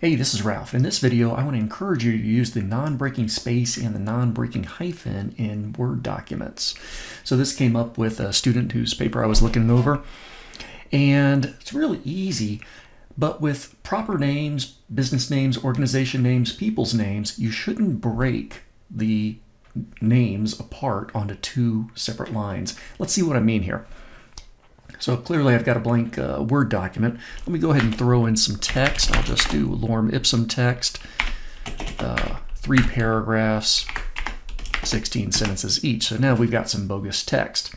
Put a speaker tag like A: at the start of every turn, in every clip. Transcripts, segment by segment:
A: Hey, this is Ralph. In this video, I want to encourage you to use the non-breaking space and the non-breaking hyphen in Word documents. So this came up with a student whose paper I was looking over, and it's really easy, but with proper names, business names, organization names, people's names, you shouldn't break the names apart onto two separate lines. Let's see what I mean here. So clearly I've got a blank uh, Word document. Let me go ahead and throw in some text. I'll just do lorem ipsum text, uh, three paragraphs, 16 sentences each. So now we've got some bogus text.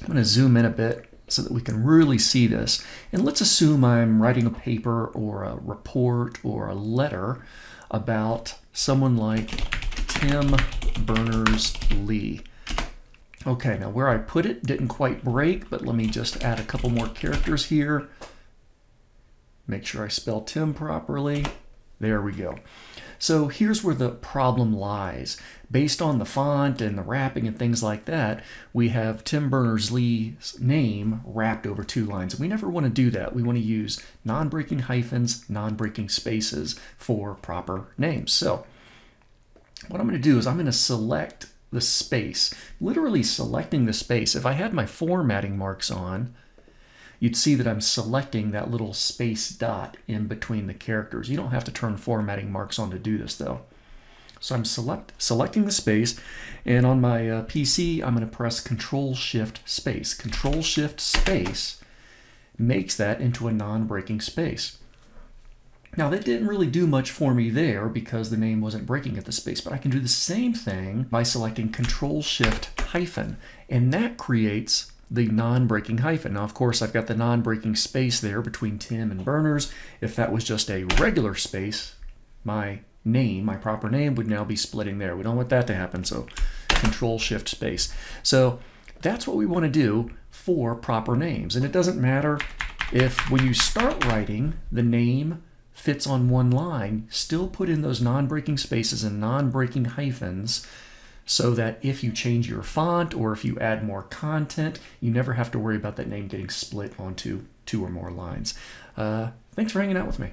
A: I'm going to zoom in a bit so that we can really see this. And let's assume I'm writing a paper or a report or a letter about someone like Tim Berners-Lee. Okay, now where I put it didn't quite break, but let me just add a couple more characters here. Make sure I spell Tim properly. There we go. So here's where the problem lies. Based on the font and the wrapping and things like that, we have Tim Berners-Lee's name wrapped over two lines. We never want to do that. We want to use non-breaking hyphens, non-breaking spaces for proper names. So what I'm going to do is I'm going to select the space, literally selecting the space. If I had my formatting marks on, you'd see that I'm selecting that little space dot in between the characters. You don't have to turn formatting marks on to do this though. So I'm select selecting the space, and on my uh, PC, I'm going to press Control Shift Space. Control Shift Space makes that into a non-breaking space. Now that didn't really do much for me there because the name wasn't breaking at the space, but I can do the same thing by selecting Control Shift hyphen, and that creates the non-breaking hyphen. Now, of course, I've got the non-breaking space there between Tim and Berners. If that was just a regular space, my name, my proper name, would now be splitting there. We don't want that to happen, so Control Shift space. So that's what we want to do for proper names. And it doesn't matter if when you start writing the name fits on one line, still put in those non-breaking spaces and non-breaking hyphens so that if you change your font or if you add more content, you never have to worry about that name getting split onto two or more lines. Uh, thanks for hanging out with me.